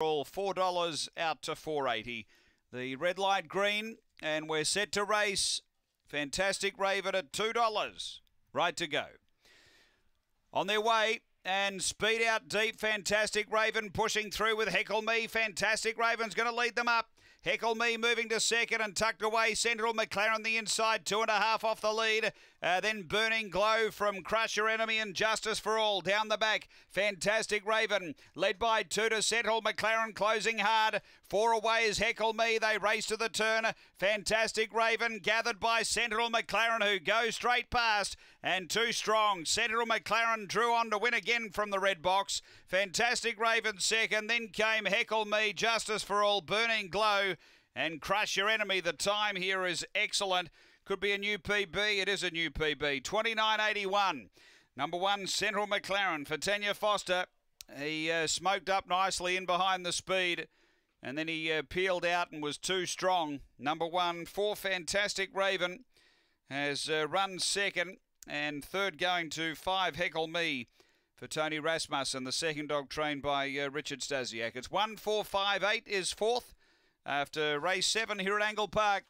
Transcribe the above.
all four dollars out to four eighty. The red light green, and we're set to race. Fantastic Raven at two dollars. Right to go. On their way. And speed out deep. Fantastic Raven pushing through with Heckle Me. Fantastic Raven's going to lead them up. Heckle Me moving to second and tucked away. Central McLaren the inside, two and a half off the lead. Uh, then Burning Glow from Crusher Enemy and Justice for All down the back. Fantastic Raven led by two to Central McLaren closing hard. Four away is Heckle Me. They race to the turn. Fantastic Raven gathered by Central McLaren who go straight past and too strong. Central McLaren drew on to win again from the red box. Fantastic Raven second. Then came Heckle Me, Justice for All, Burning Glow and crush your enemy. The time here is excellent. Could be a new PB. It is a new PB. 29.81. Number one, Central McLaren for Tanya Foster. He uh, smoked up nicely in behind the speed. And then he uh, peeled out and was too strong. Number one, four Fantastic Raven has uh, run second. And third going to five Heckle Me for Tony Rasmussen, the second dog trained by uh, Richard Stasiak. It's one, four, five, eight is fourth after race seven here at Angle Park.